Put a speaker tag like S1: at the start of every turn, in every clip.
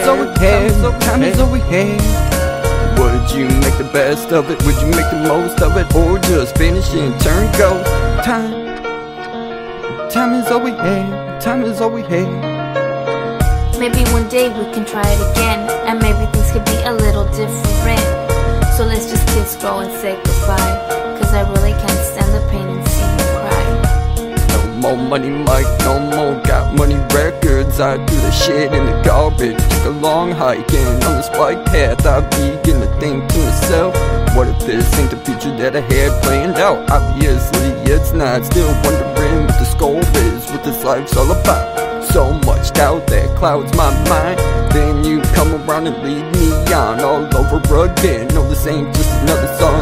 S1: So we had, time is all we had. Would you make the best of it? Would you make the most of it? Or just finish and turn go? Time, time is all we had. Time is all we had.
S2: Maybe one day we can try it again And maybe things could be a little different So let's just kiss, go and say goodbye
S1: more money, Mike, no more got money records. I do the shit in the garbage. Took a long hike and on this bike path, I begin to think to myself, what if this ain't the future that I had planned out? Obviously, it's not. Still wondering what the scope is, what this life's all about. So much doubt that clouds my mind. Then you come around and lead me on all over again. No, this ain't just another song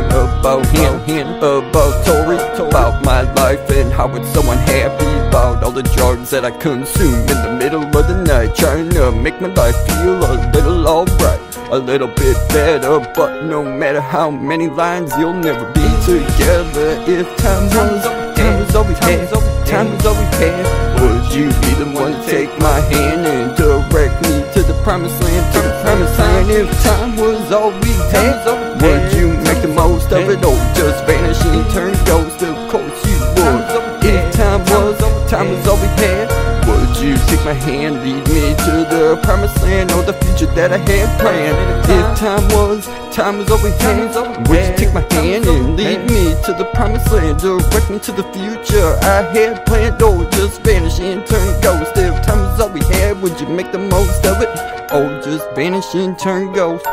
S1: about him, him, about Tori, about my life and how it's so unhappy. About all the drugs that I consume in the middle of the night, trying to make my life feel a little alright, a little bit better. But no matter how many lines, you'll never be together if time was time was we had. Time was we had. Would you be the one to take my hand and direct me to the promised land? To the promised land. If time was all we had, would you the most of it or just vanish and turn ghost? Of course you would. If time was time was all we had, would you take my hand, lead me to the promised land or the future that I had planned? If time was time was all we had, would you take my hand and lead me to the promised land, direct me to the future I had planned, or just vanish and turn ghost? If time was all we had, would you make the most of it, or just vanish and turn ghost?